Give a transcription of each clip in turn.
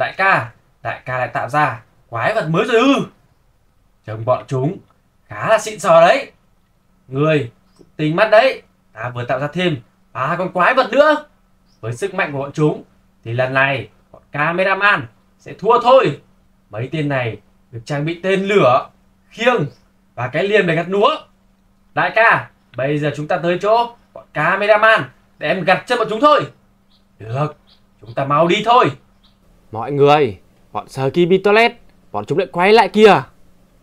Đại ca, đại ca lại tạo ra quái vật mới rồi ư? Trông bọn chúng khá là xịn sò đấy. Người cũng tinh mắt đấy. Ta vừa tạo ra thêm ba con quái vật nữa. Với sức mạnh của bọn chúng thì lần này bọn cameraman sẽ thua thôi. Mấy tên này được trang bị tên lửa, khiêng và cái liềm để gặt lúa. Đại ca, bây giờ chúng ta tới chỗ bọn cameraman để em gặt chân bọn chúng thôi. Được, chúng ta mau đi thôi. Mọi người, bọn sờ kỳ toilet, bọn chúng lại quay lại kìa.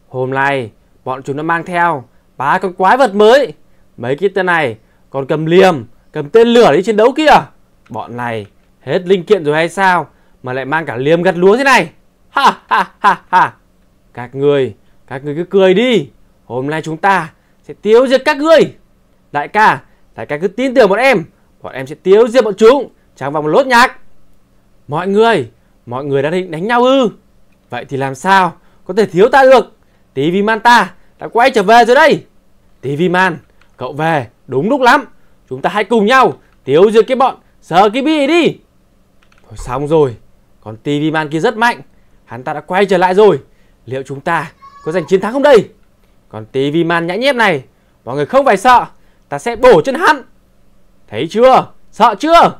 Hôm nay, bọn chúng đã mang theo ba con quái vật mới. Mấy cái tên này còn cầm liềm, cầm tên lửa đi chiến đấu kìa. Bọn này hết linh kiện rồi hay sao mà lại mang cả liềm gặt lúa thế này? Ha ha ha ha. Các người, các người cứ cười đi. Hôm nay chúng ta sẽ tiêu diệt các người. Đại ca, đại ca cứ tin tưởng bọn em. Bọn em sẽ tiêu diệt bọn chúng trong vòng lốt nhạc. Mọi người, mọi người đã định đánh nhau ư? Vậy thì làm sao có thể thiếu ta được? TV Man ta đã quay trở về rồi đây. TV Man, cậu về đúng lúc lắm. Chúng ta hãy cùng nhau tiêu diệt cái bọn sờ cái bi đi. Thôi xong rồi, còn TV Man kia rất mạnh. Hắn ta đã quay trở lại rồi. Liệu chúng ta có giành chiến thắng không đây? Còn TV Man nhãi nhép này, mọi người không phải sợ. Ta sẽ bổ chân hắn. Thấy chưa? Sợ chưa?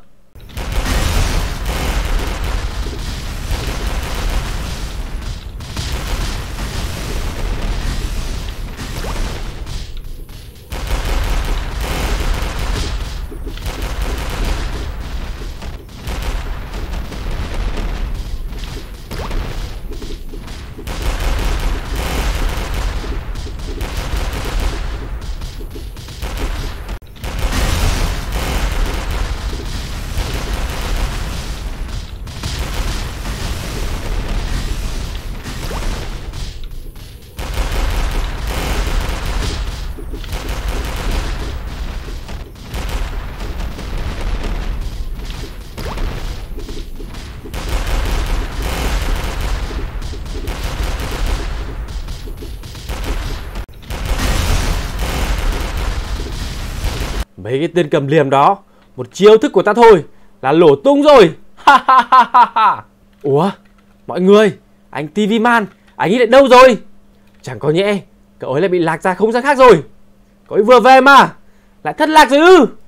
Mấy cái tên cầm liềm đó. Một chiêu thức của ta thôi, Là lổ tung rồi. Ha ha ha ha ha. Ủa, Mọi người, Anh TV Man, Anh ấy lại đâu rồi? Chẳng có nhẽ, Cậu ấy lại bị lạc ra không gian khác rồi. Cậu ấy vừa về mà, Lại thất lạc rồi ư?